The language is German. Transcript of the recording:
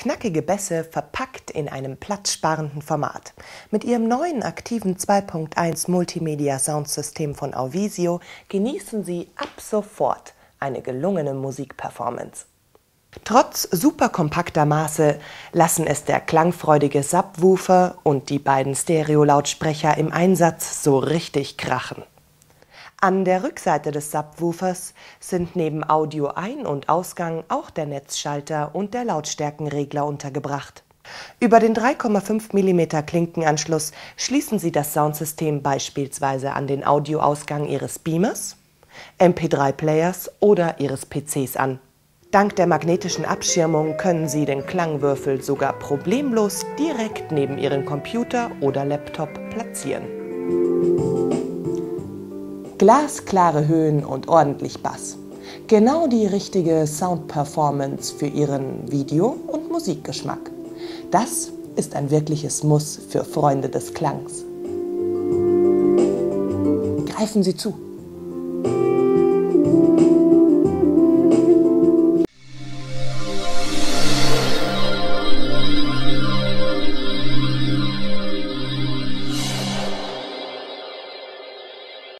Knackige Bässe verpackt in einem platzsparenden Format. Mit ihrem neuen aktiven 2.1 Multimedia Soundsystem von Auvisio genießen Sie ab sofort eine gelungene Musikperformance. Trotz superkompakter Maße lassen es der klangfreudige Subwoofer und die beiden Stereolautsprecher im Einsatz so richtig krachen. An der Rückseite des Subwoofers sind neben Audio Ein- und Ausgang auch der Netzschalter und der Lautstärkenregler untergebracht. Über den 3,5 mm Klinkenanschluss schließen Sie das Soundsystem beispielsweise an den Audioausgang Ihres Beamers, MP3-Players oder Ihres PCs an. Dank der magnetischen Abschirmung können Sie den Klangwürfel sogar problemlos direkt neben Ihren Computer oder Laptop platzieren. Glasklare Höhen und ordentlich Bass. Genau die richtige Soundperformance für Ihren Video- und Musikgeschmack. Das ist ein wirkliches Muss für Freunde des Klangs. Greifen Sie zu!